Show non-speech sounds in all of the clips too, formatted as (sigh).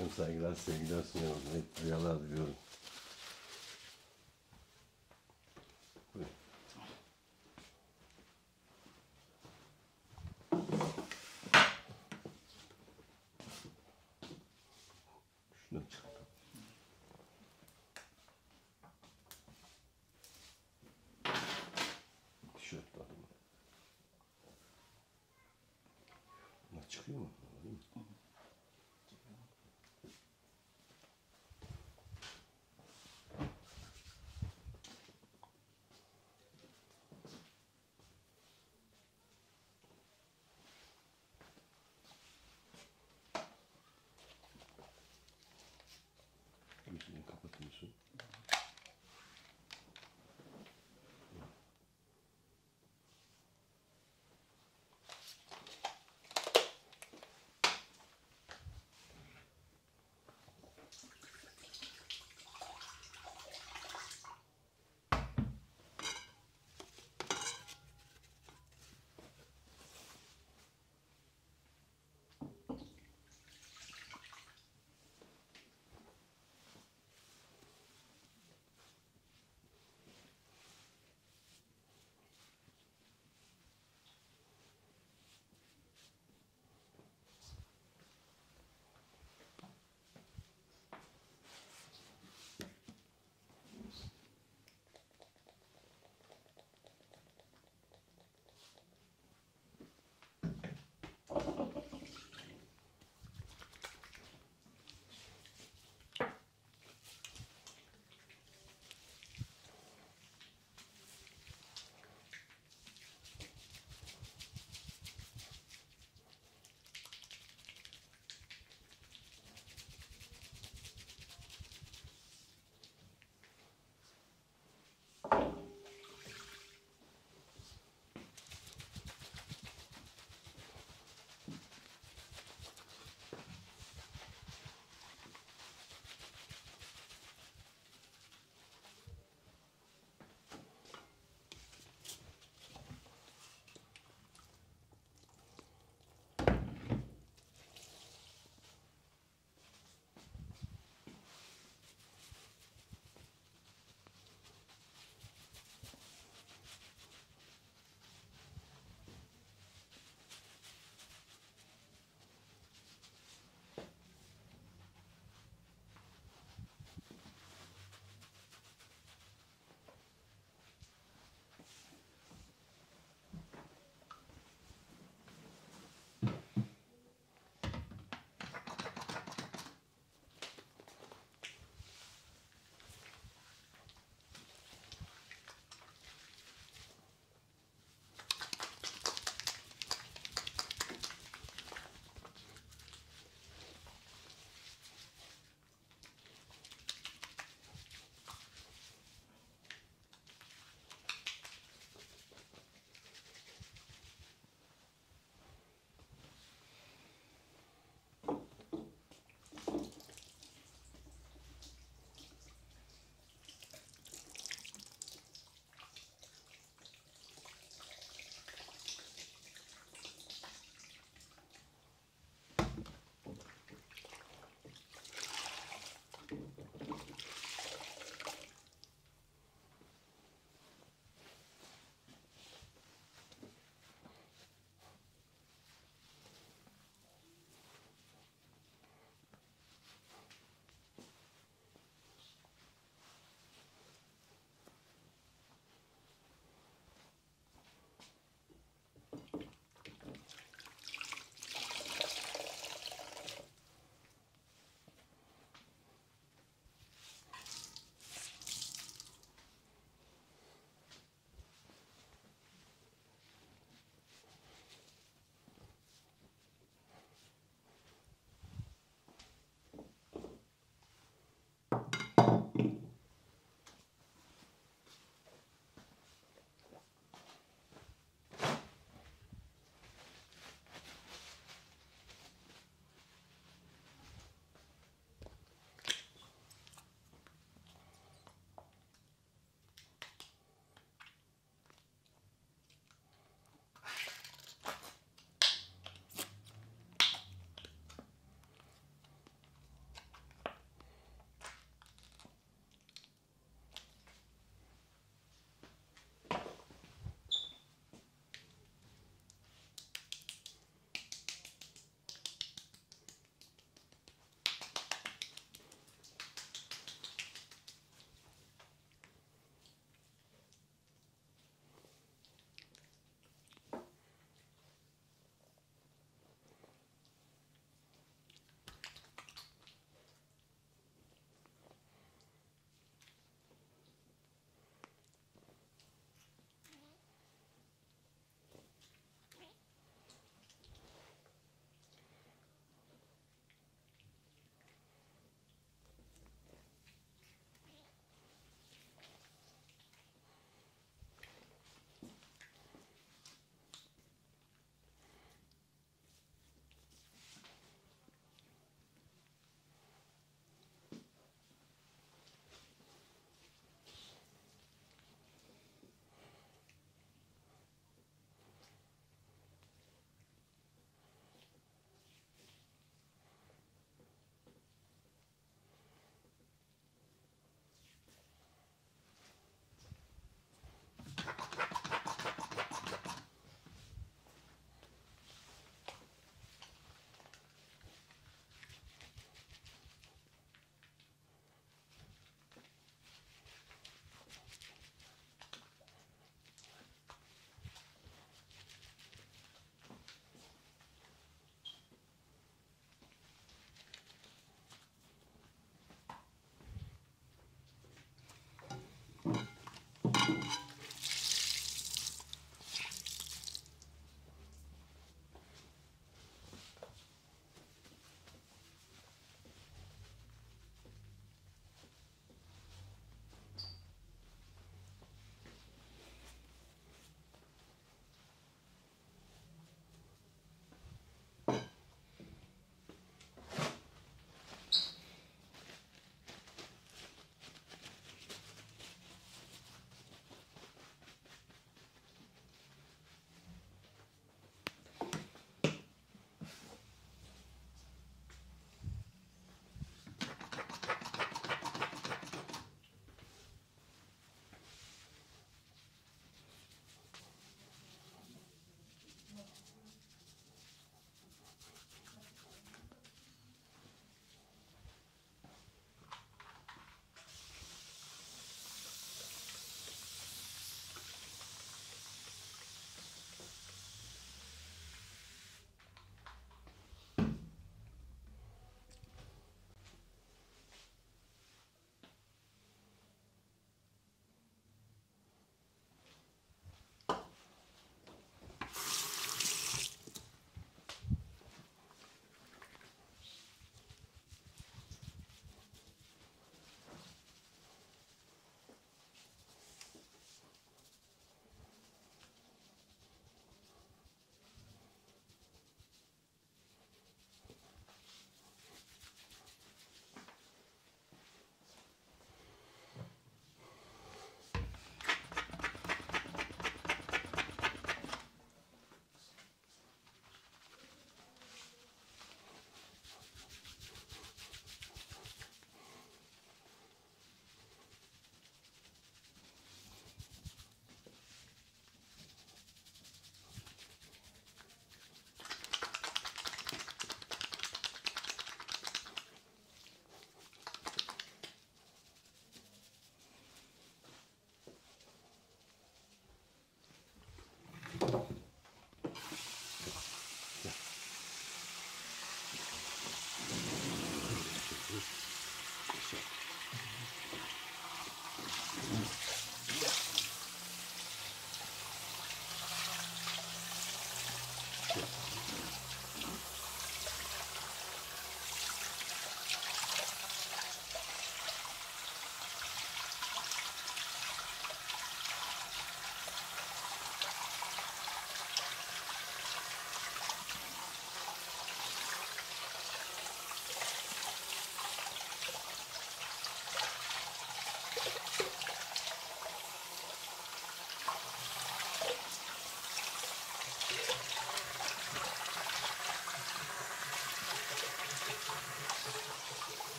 Efendim saygılar, sevgiler sunuyorum. Rüyalar diliyorum. 看不读书。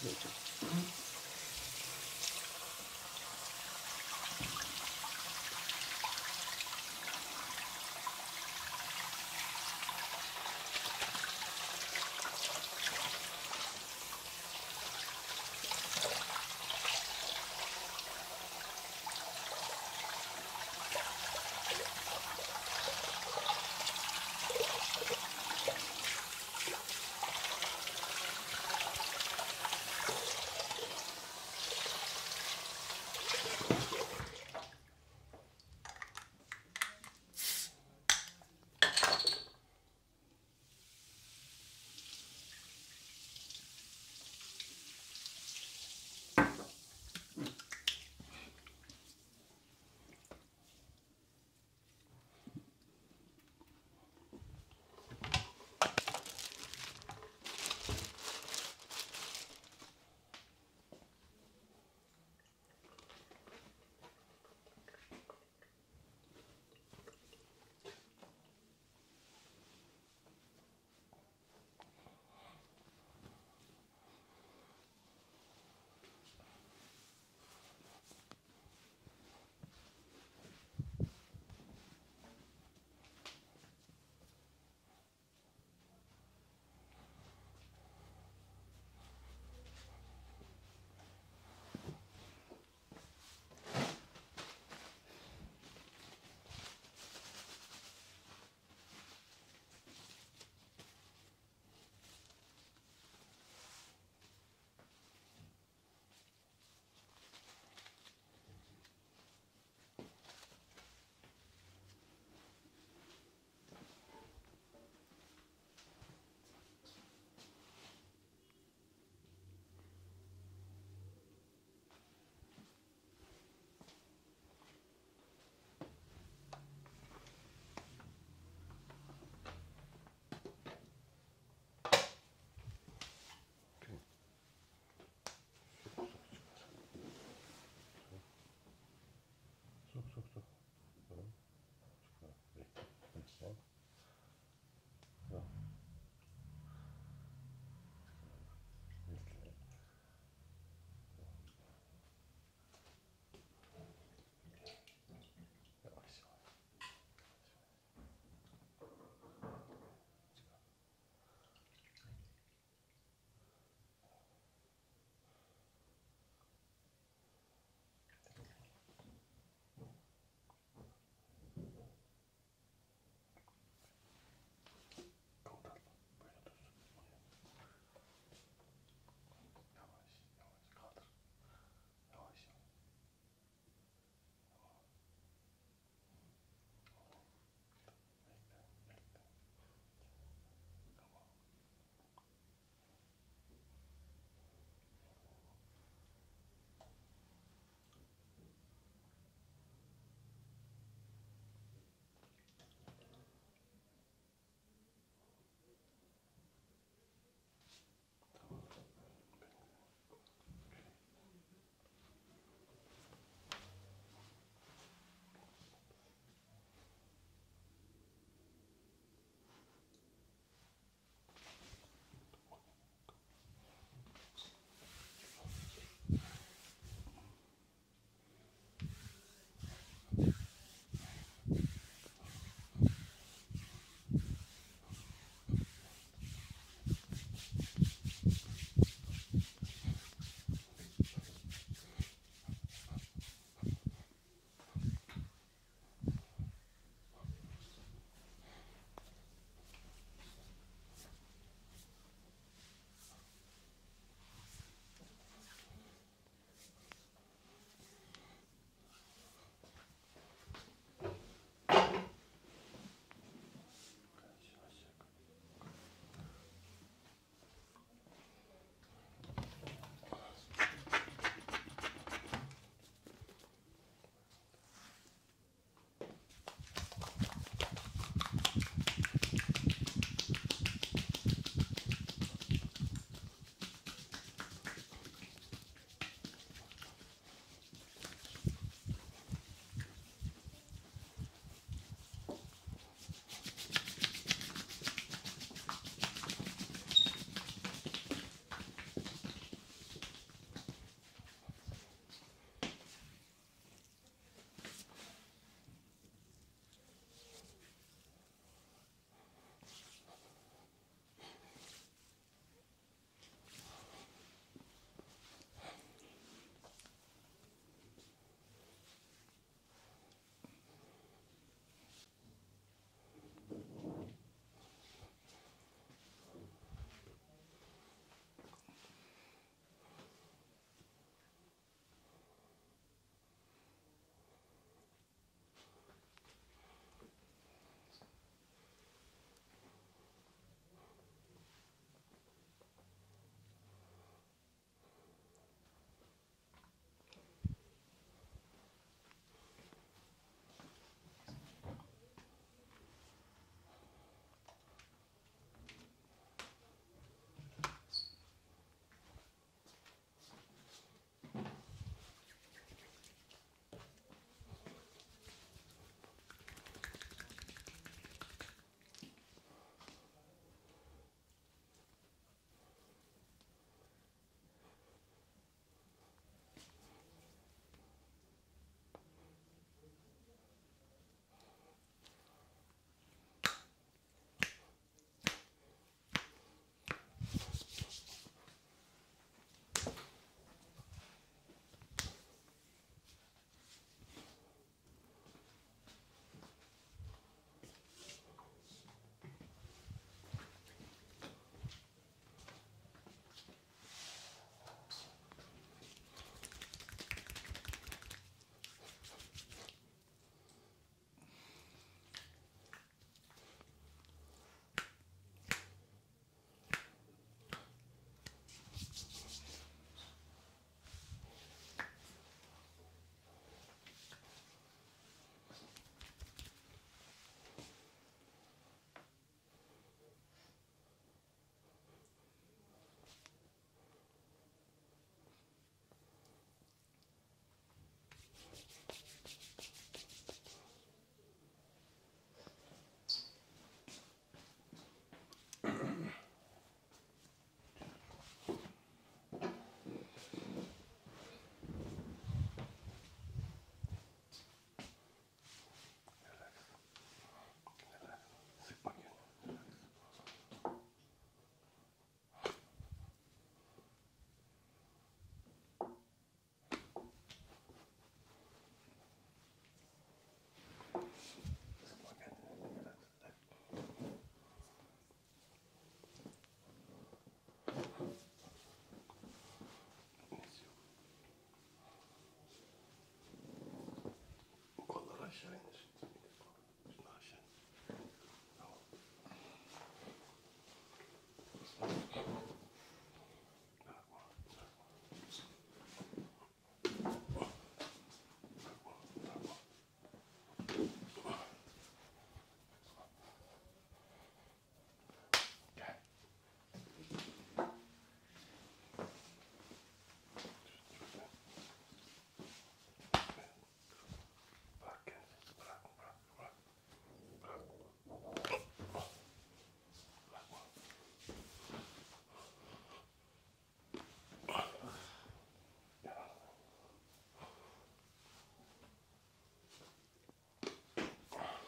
ちょっと。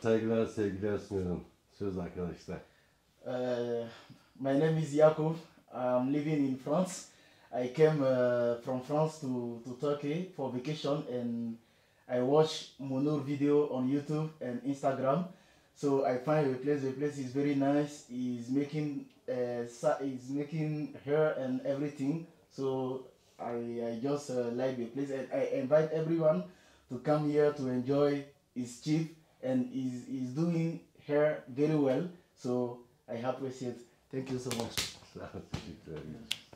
Saygılar sevgiler sunuyorum. Söz arkadaşlar. Uh, my name is Yakov. I'm living in France. I came uh, from France to, to Turkey for vacation and I watch Münür video on YouTube and Instagram. So I find the place. The place is very nice. He's making uh, he's making hair and everything. So I, I just uh, like the place and I invite everyone to come here to enjoy his chief and he's, he's doing her very well. So I appreciate. Thank you so much. (laughs)